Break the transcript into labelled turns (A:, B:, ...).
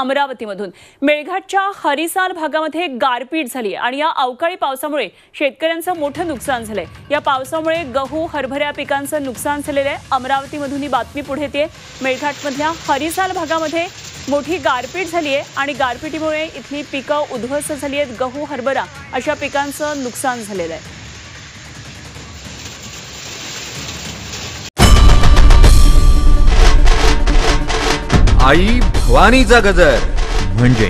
A: अमरावतीमधून. मेळघाटच्या हरिसाल भागामध्ये गारपीट झाली आणि या अवकाळी पावसामुळे शेतकऱ्यांचं मोठं नुकसान झालंय. या पावसामुळे गहू हरभऱ्या पिकांचं नुकसान झालेलं आहे. अमरावतीमधून ही बातमी पुढे येते. मेळघाटमधल्या हरिसाल भागामध्ये मोठी गारपीट झाली आहे आणि गारपिटीमुळे इथली पिकं उद्ध्वस्त झाली आहेत. गहू हरभरा अशा पिकांचं नुकसान झालेलं आहे.
B: आई भवानी का गजर म्हणजे